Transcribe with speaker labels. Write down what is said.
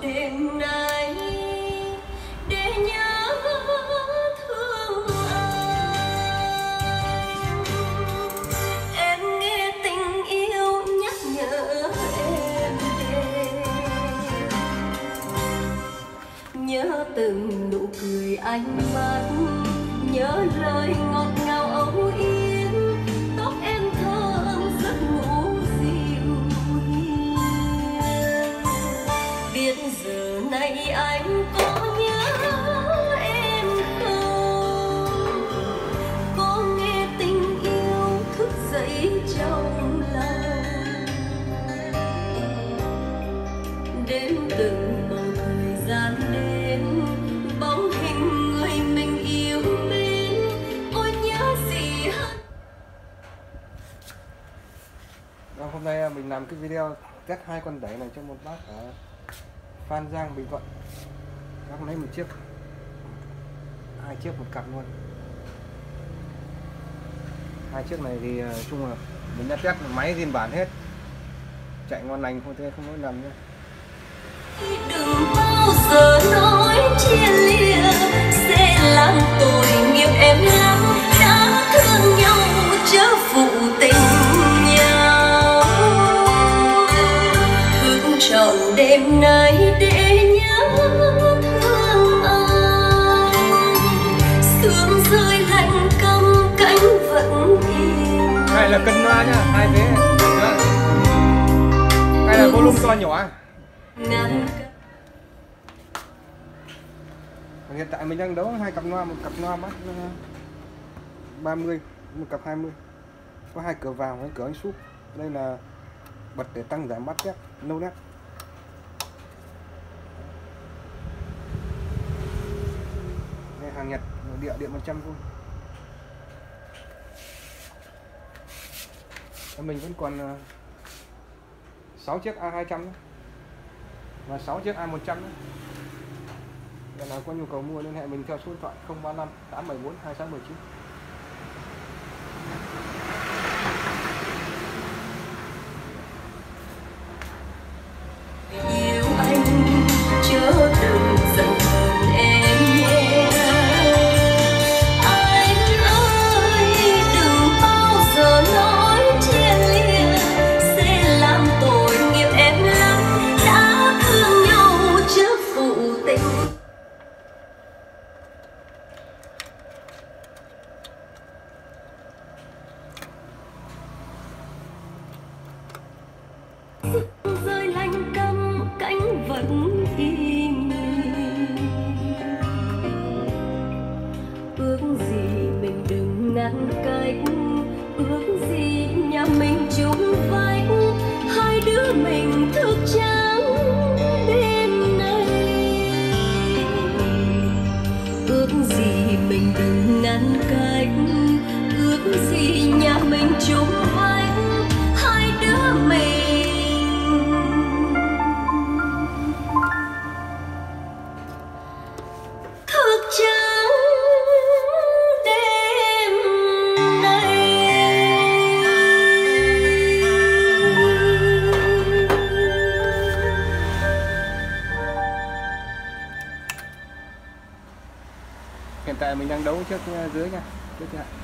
Speaker 1: đêm nay để nhớ thương anh em nghe tình yêu nhắc nhở em đêm nhớ từng nụ cười anh mắt nhớ lời ngọt
Speaker 2: Vâng, hôm nay à, mình làm cái video test hai con đẩy này cho một bác ở Phan Giang, Bình Thuận bác lấy một chiếc. Hai chiếc một cặp luôn. Hai chiếc này thì ờ, chung là mình đã test máy zin bản hết. Chạy ngon lành không thế, không lỗi lầm nhé
Speaker 1: đừng bao giờ nói chia lìa, sẽ làm tội nghiệp em
Speaker 2: này là cân loa nhá, hai thế Đó. hay là volume to nhỏ. Hiện tại mình đang đấu hai cặp loa, một cặp loa mắt 30 ờ, một cặp 20 có hai cửa vào với cửa anh súp đây là bật để tăng giảm mắt nhé, lâu nét hàng Nhật, nội địa điện 100 v mình vẫn còn ờ, 6 chiếc A200 nữa. và 6 chiếc A100 nữa. Bạn nào có nhu cầu mua liên hệ mình theo số điện thoại 035 874 2619.
Speaker 1: yêu anh chớ đừng giận hờn em
Speaker 2: Hiện tại mình đang đấu trước ờ, dưới nha. Trước nha.